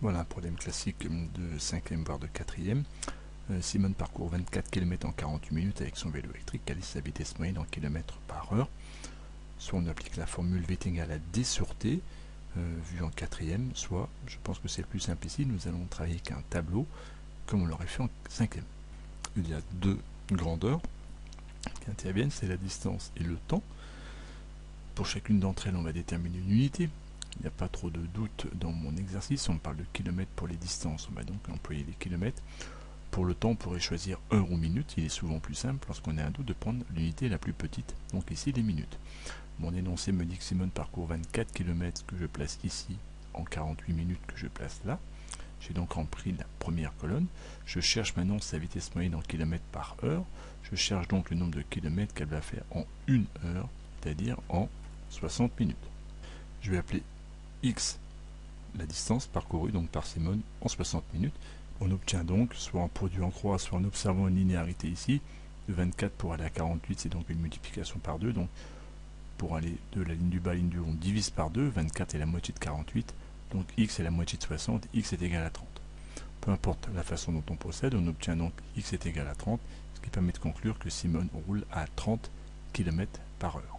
Voilà un problème classique de 5e voire de 4e. Euh, Simone parcourt 24 km en 48 minutes avec son vélo électrique. Quelle sa vitesse moyenne en km par heure Soit on applique la formule V égale à D sur T, euh, vue en quatrième, soit, je pense que c'est le plus simple ici, nous allons travailler avec un tableau, comme on l'aurait fait en cinquième. Il y a deux grandeurs qui interviennent, c'est la distance et le temps. Pour chacune d'entre elles, on va déterminer une unité. Il n'y a pas trop de doute dans mon exercice, on parle de kilomètres pour les distances, on va donc employer les kilomètres. Pour le temps, on pourrait choisir heure ou minute, il est souvent plus simple lorsqu'on a un doute de prendre l'unité la plus petite, donc ici les minutes. Mon énoncé me dit que Simone parcourt 24 km que je place ici en 48 minutes que je place là. J'ai donc rempli la première colonne. Je cherche maintenant sa vitesse moyenne en kilomètres par heure. Je cherche donc le nombre de kilomètres qu'elle va faire en une heure, c'est-à-dire en 60 minutes. Je vais appeler x la distance parcourue donc par Simone en 60 minutes. On obtient donc, soit en produit en croix, soit en observant une linéarité ici, de 24 pour aller à 48, c'est donc une multiplication par 2. Donc pour aller de la ligne du bas à la ligne du haut, on divise par 2, 24 est la moitié de 48, donc x est la moitié de 60, x est égal à 30. Peu importe la façon dont on procède, on obtient donc x est égal à 30, ce qui permet de conclure que Simone roule à 30 km par heure.